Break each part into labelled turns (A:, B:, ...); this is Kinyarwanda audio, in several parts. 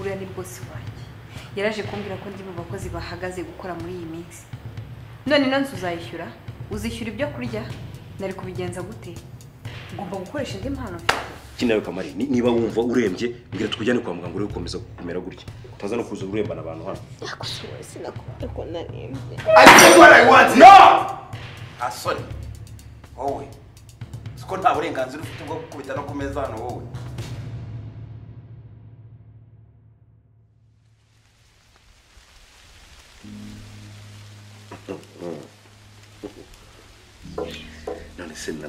A: uriya ni bosi wanjye yaraje kumbwira ko ndi mu bakozi bahagaze gukora muri iyi minsi none ino nzu uzayishyura uzishyura ibyo kurya nari kubigenza gute ugomba gukoresha indi mpano mfite
B: kinawe kamari ni- niba wumva urembye mbwira tukujyane kwa muganga uri gukomeza kumera gutya utaza no kuza urembana abantu hano
C: nakosora sinakubwira ko narembye
D: I you what I want. No! Asoni. Wowe. Siko nta burenganzira ufite bwo gukubita no ku meza hano wowe.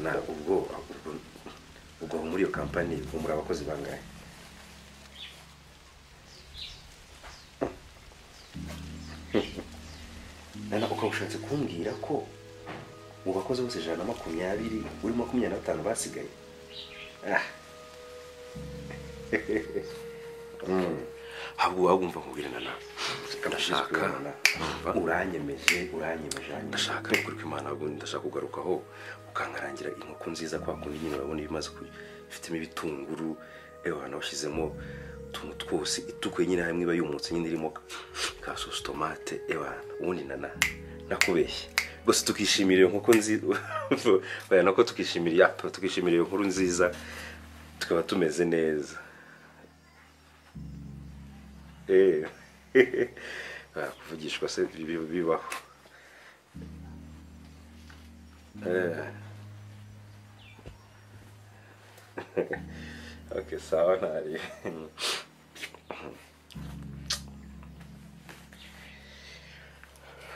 B: Nana ubwo ubwo muri iyo kampani muri abakozi bangahe? Nana ukaba ushatse kumbwira ko mu bakozi bose ijana na makumyabiri uri makumyabiri na batanu basigaye? Ah. Mm. ahubwo waba wumva nkubwire nana. Ndashaka. Uranyemeje uranyemeje ndashaka ukuri kw'imana ahubwo ndashaka kugarukaho ukankarangira inkoko nziza kwa kundi nyine urabona ibimaze ifitemo ibitunguru ewa nawushyizemo utuntu twose itukuye nyine hamwe iba yumutse nyine irimo ka sosi tomate ewa ubundi nana nakubeshye. Rwose tukishimira iyo nkoko nziza oya nako tukishimira tukishimira iyo nkuru nziza tukaba tumeze neza. Eh. Kuvujishwa se bibaho ok sawa ntari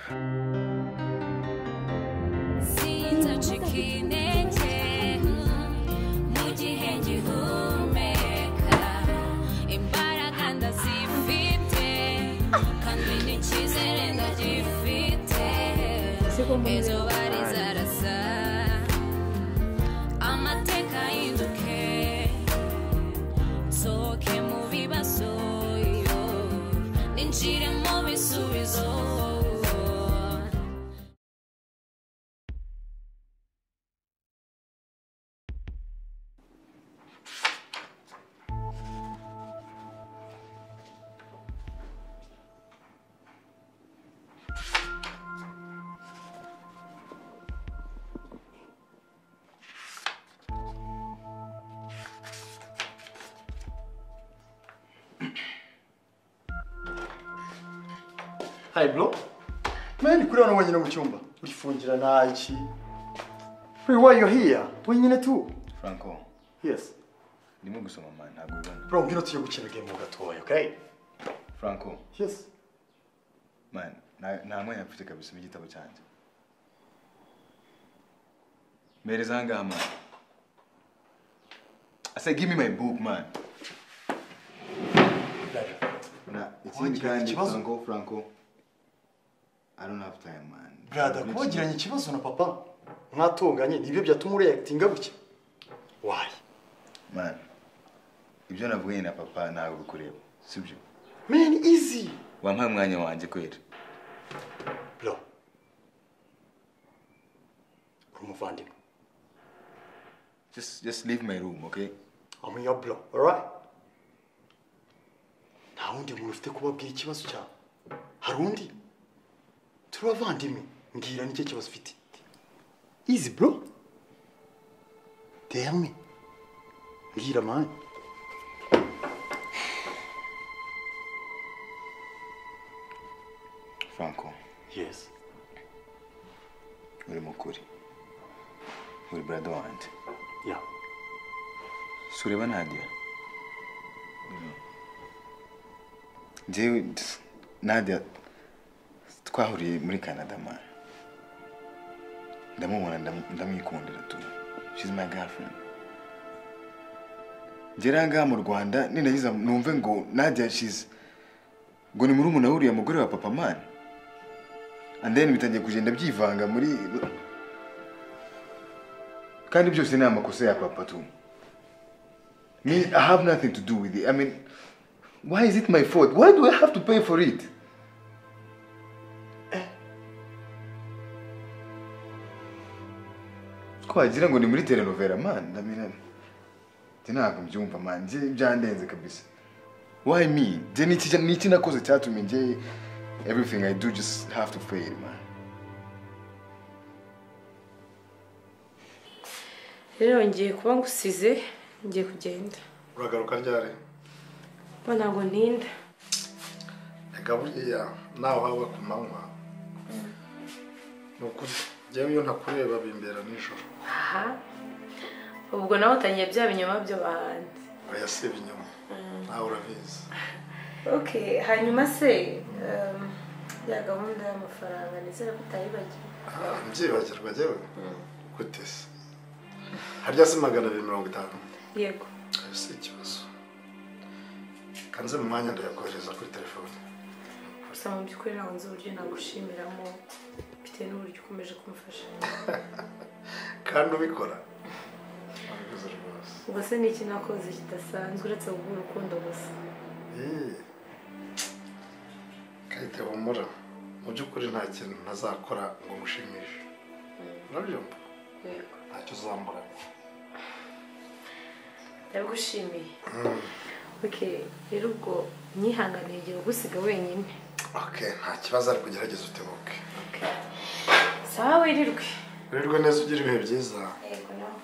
E: thank you always around.
F: Hi bro. Man, kuri hano wenyine mu cyumba. Urifungira na iki. Hey, why you here? Wenyine tu.
D: Franco,
F: Yes.
D: ndimo gusoma man, ntabwo ubibona.
F: Bro, ngwino tujye gukina game gatoya, okay?
D: Franco,
F: Yes.
D: man, na nta mwanya mfite kabisa w'igitabo cyanjye. Mpereza ahangaha man. I said give me my book man. Na ikindi kandi? Franco, Franco. I don't have time man.
F: Brother, kuba wagiranye ikibazo na papa mwatunganye ni byo byatuma ureactinga gutya. Why?
D: Man, ibyo navuganye na papa ntabwo bikureba, sibyo?
F: Man, easy.
D: Wampaye umwanya wanjye kwera.
F: Bro. Uri umuvandimwe.
D: Just just leave my room, okay?
F: I'm your bro, alright? Nta wundi muntu ufite kubabwira ikibazo cyawe. Hari undi? Turi abavandimwe. Mbwira ni cyo kibazo ufite. Easy bro. Tell me. Mbwira man.
D: Franco,
F: Yes.
D: uri mu kuri. Uri brother wanjye.
F: Yeah.
D: Si ureba Nadia? Njyewe Nadia twahuriye muri Canada man. Ndamubona ndam- ndamwikundira tu. She's my girlfriend. Ngera ngaha mu Rwanda ninagiza numve ngo Nadia she's ngo ni murumuna w'uriya mugore wa papa man. And then bitangiye kugenda byivanga muri kandi byose ni amakosa ya papa tu. Me, I have nothing to do with it. I mean, why is it my fault? Why do I have to pay for it? Twagira ngo ni muri telenovela. Man I mean, njye ntabwo mbyumva man. Njye byandenze kabisa. Why me? Je niki niki nakoze cyatumye nje everything i do just have to fail man.
G: Rero ngiye kuba ngusize ngiye kugenda.
F: Uragaruka ryari?
G: Bo ntabwo ntinda
F: reka buriya nawe haba ku manywa. Ni ukuri. Njyewe iyo ntakureba bimbera nijoro.
G: Aha. Ubwo nawe utangiye bya binyoma byo bahanze
F: oya si ibinyoma nawe urabizi.
G: Okay hanyuma se ya gahunda y'amafaranga nizere ko utayibagiwe
F: Ah, mbyibagirwa njyewe gute se? Harya si magana abiri mirongo itanu?
G: Yego.
F: Ayo si ikibazo. Kanze mu mwanya ndayakohereza kuri telefone.
G: Gusa mu by'ukuri ntabwo nzi uburyo nagushimiramo bitewe n'uburyo ukomeje kumufasha
F: kandi ubikora.
G: Ubwo se ni iki nakoze kidasanzwe? Uretse kuguha urukundo gusa.
F: Kayite humura. Mu by'ukuri nta kintu ntazakora ngo mushimishe urabyumva?
G: Yego.
F: Ntacyo uzambura.
G: Ndabigushimiye okay rero ubwo nyihanganiye igihe ugusiga wenyine.
F: Nta kibazo ariko ugerageza utebuke
G: sawa wirirwe
F: wirirwe neza ugira ibihe byiza
G: yego nawe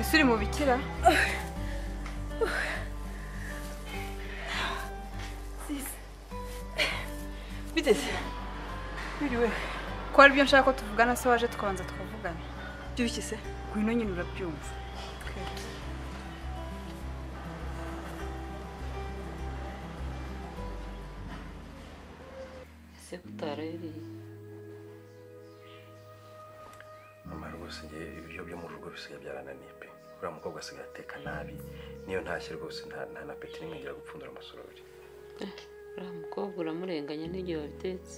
A: ese uri mu bikira biteze biriwe ko ari byo nshaka ko tuvugana se waje tukabanza tukavugana? Byushye se? Ngwino nyine urabyumva.
E: Ese kutarariye
B: mama rwose njye ibyo byo mu rugo bisigaye byarananiye pe. Uriya mukobwa asigaye ateka nabi. Niyo ntashye rwose nta nta na peti n'imwe ngira gupfundura amasorori.
E: Uriya mukobwa uramurenganya n'igihe wabitetse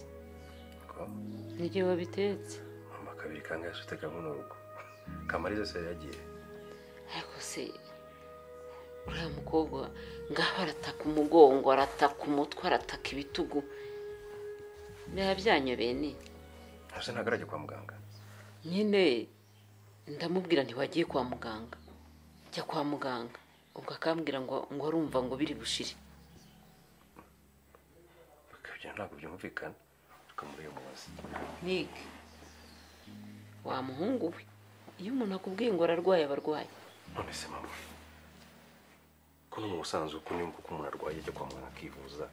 B: ko
E: n'igihe wabitetse.
B: Mama kabiri kangahe se utegamo n'urugo kamariza se yagiye
E: ariko se uriya mukobwa ngaho arataka umugongo arataka umutwe arataka ibitugu. Biba byanyobeye ni
B: ntase ntabwo arajya kwa muganga?
E: Nyine ndamubwira ntiwagiye kwa muganga. Jya kwa muganga. Ubwo akambwira ngo ngo arumva ngo biri bushire.
B: Ibyo ntabwo byumvikana. Tukamuri uyu mubazi
E: nige wa muhungu we? Iyo umuntu akubwiye ngo ararwaye aba arwaye
B: none se mama. Ko no mu busanzwe uko nimba uko umuntu arwaye ajya kwa muganga akivuza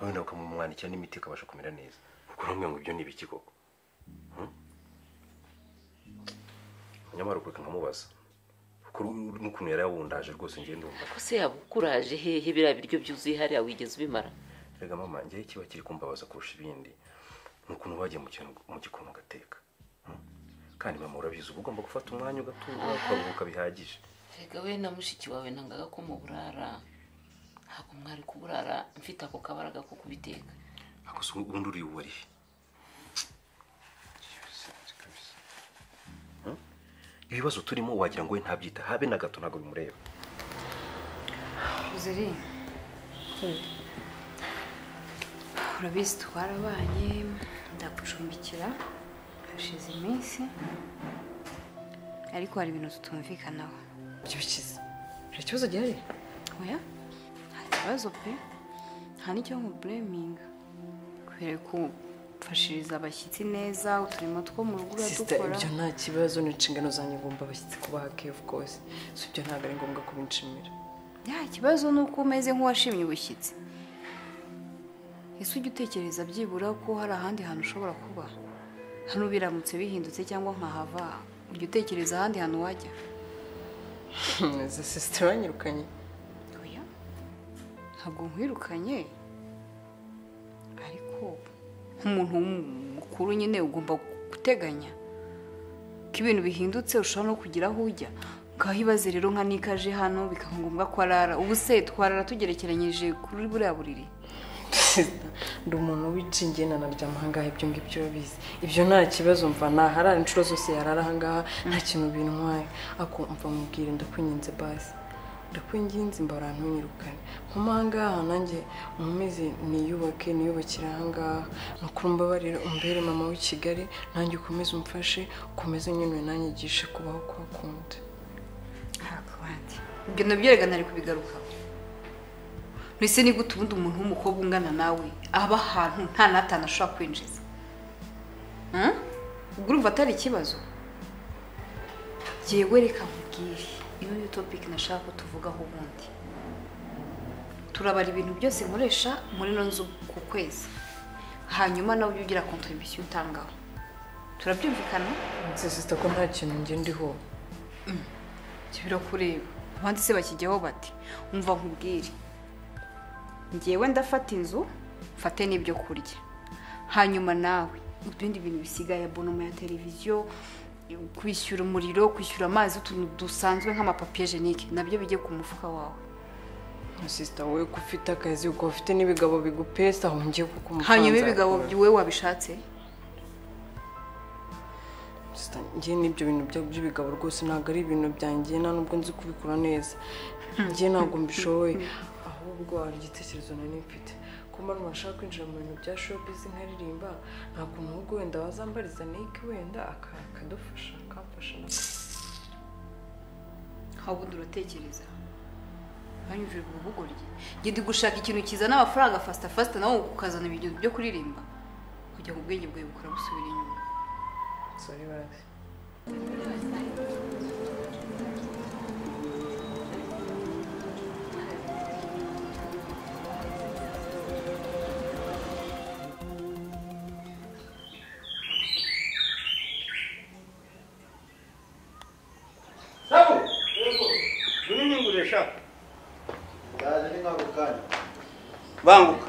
B: wenda bakamumwandikira n'imiti akabasha kumera neza. Ubwo uramubwira ngo ibyo ni ibiki koko? Hmm? nyamara ukuri nkamubaza kuko n'ukuntu yari yawundaje rwose ngiye ndumva.
E: Ko se yaba ukuraje hehe biriya biryo byuzuye hariya wigeze ubimara?
B: Rega mama njyewe kiba kiri kumbabaza kurusha ibindi. Ni ukuntu wagiye mu kintu mu gikoni ugateka. Hmm? kandi mama urabizi uba ugomba gufata umwanya ugatuza ukaruhuka bihagije.
E: Rega we na mushiki wawe nangaga ko mu burara. Ntabwo mwari kuburara mfite ako kabaraga ko kubiteka.
B: Ako se ubundi uri uwarihe ibibazo turimo wagira ngo we ntabyita habe na gato ntabwo bimureba.
A: Ziri urabizi twarabanye. Ndagucumbikira hashize iminsi ariko hari ibintu tutumvikanaho
H: byukize hari ikibazo gihari
A: oya nta kibazo pe nta n'icyo nkubureminga kubera kumfashiriza abashyitsi neza uturimo two mu rugo uradukora
H: ibyo nta kibazo ni inshingano zanjye ngomba abashyitsi kubaha kevu rwose si ibyo ntabwo ari ngombwa kubinshimira
A: nta kibazo ni uko umeze nk'uwashimye ubushyitsi ese ujya utekereza byibura ko hari ahandi hantu ushobora kuba? Hano biramutse bihindutse cyangwa nkahava ujya utekereza ahandi hantu wajya?
H: Izo sisita banyirukanye
A: ntabwo nkwirukanye. Ariko nk'umuntu mukuru nyine ugomba guteganya ko ibintu bihindutse ushobora no kugira aho ujya. Ngaho ibaze rero nka nikaje hano bikaba ngombwa ko arara. Ubu se twarara tugerekeranyije kuri buriya buriri?
H: ndi umuntu w'icingiye nanaryama ahangaha ibyo ngibyo urabizi ibyo nta kibazo mva. Naharara inshuro zose yarara ahangaha nta kintu bintwaye. Ako mva mubwire ndakwinginze basi. Ndakwinginze mbara ntunyirukane nkoma ahangaha nanjye nkomeze niyubake niyubakire ahangaha. Ni ukuri umbabarire umbere mama w'i kigali nanjye ukomeze umfashe ukomeze nyine nanyigishe kubaho
A: hakuwandi ibyo na byo rega ntari kubigarukaho. Mbese ni gute ubundi umuntu w'umukobwa ungana nawe aba ahantu nta n'atanu ashobora kwinjiza? Hmm? ubwo urumva atari ikibazo? Yewe reka nkubwire. Iyo niyo topiki nashaka ko tuvugaho ubundi. Turabara ibintu byose nkoresha muri ino nzu ku kwezi. Hanyuma nawe ujye ugira kontribusiyo utangaho. Turabyumvikana?
H: Sisita ko nta kintu njye ndiho.
A: Ibyo birakureba. Abandi se bakijyaho bati umva nkubwire. Ngewe ndafata inzu mfate n'ibyo kurya hanyuma nawe ibindi bintu bisigaye abonoma ya televiziyo kwishyura umuriro kwishyura amazi utuntu dusanzwe nk'amapapiye jenike na byo bijye ku mufuka wawe.
H: Sisita wowe ko ufite akazi ukaba ufite n'ibigabo bigupesa aho ngiye kuko
A: hanyuma ibigabo wowe wabishatse?
H: Njye n'ibyo bintu by'ibigabo rwose ntabwo ari ibintu byanjye nta nubwo nzi kubikora neza. Njye ntabwo mbishoboye. Ahubwo hari igitekerezo nari mfite. Ko mbona bashaka kwinjira mu bintu bya showbiz nkaririmba nta kuntu ahubwo wenda wazambariza nike wenda aka- akadufasha akamfasha nako
A: ahubwo uratekereza? Banyujije ku bugoryi. Ndi gushaka ikintu kizana amafaranga fasita fasita nawe ukazana ibintu byo kuririmba. Kugira ngo ubwenge bwawe bukora busubira inyuma.
F: Banguka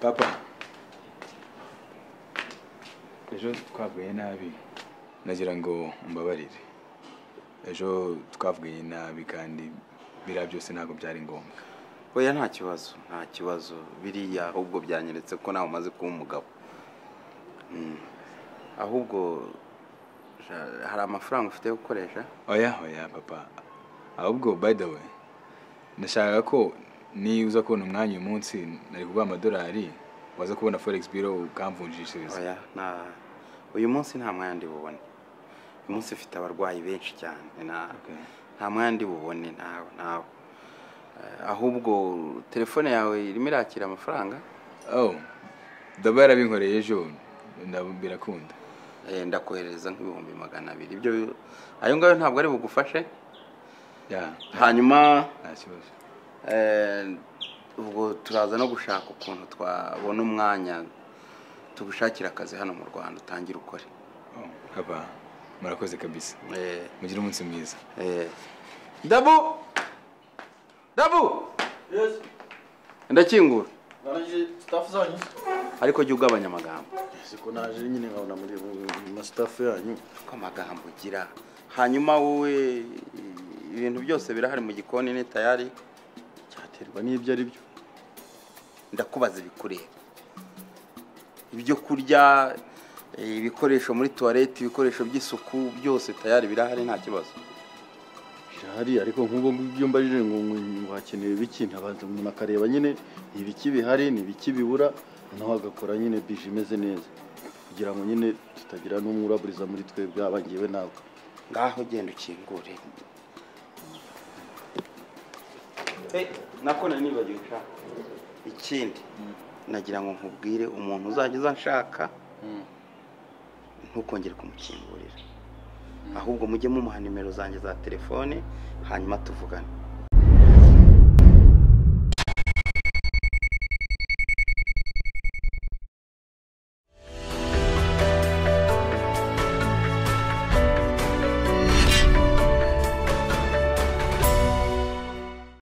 D: papa ejo twavuye nabi. Nagira ngo umbabarire ejo twavuye nabi kandi biriya byose ntabwo byari ngombwa.
I: Oya nta kibazo nta kibazo. Biriya ahubwo byanyeretse ko nawe umaze kuba umugabo. Mm. ahubwo hari amafaranga ufite yo gukoresha?
D: Oya oya papa. Ahubwo by the way ndashaka ko niba uza kubona umwanya uyu munsi nari kuguha amadolari waza kubona forex biro ukamvunjishiriza.
I: Uyu munsi nta mwanya ndi bubone uyu munsi ufite abarwayi benshi cyane nta mwanya ndi bubone nawe nawe. Eh, ahubwo telefone yawe irimo irakira amafaranga?
D: Oh daba yarabinkoreye ejo birakunda.
I: Eh, ndakohereza nk'ibihumbi magana abiri. Ibyo ayo ngayo ntabwo ari bugufashe? Hanyuma
D: nta kibazo.
I: Ubwo turaza no gushaka ukuntu twabona umwanya tugushakira akazi hano mu rwanda utangire ukore.
D: Oh, papa murakoze kabisa.
I: Eh,
D: mugire umunsi mwiza.
I: Eh. dabu! Dabu! Ndakingura. Ariko jya ugabanya amagambo.
F: Siko naje nyine nkabona muri mu ma staff yanyu.
I: Ko amagambo ugira? Hanyuma wowe ibintu byose birahari mu gikoni ni tayari
F: cyaterwa n'ibyo ari byo.
I: Ndakubaza ibikureba ibyo kurya eh, ibikoresho muri tuwarete ibikoresho by'isuku byose tayari birahari nta kibazo.
F: Birahari ariko nk'ubu ngubwo mbajije ngo ngo hakenewe ibiki ntabanza umuntu akareba nyine ni ibiki bihari ni ibiki bibura noneho agakora nyine bije imeze neza. Kugira ngo nyine tutagira n'umwe uraburiza muri twebwe haba ngewe nawe
I: ngaho genda ukingure. Nako nari nibagiwe nshaka ikindi nagira ngo nkubwire umuntu uzajya uza nshaka ntukongere kumukingurira. Ahubwo mujye mumuha nimero zanjye za telefone hanyuma tuvugane.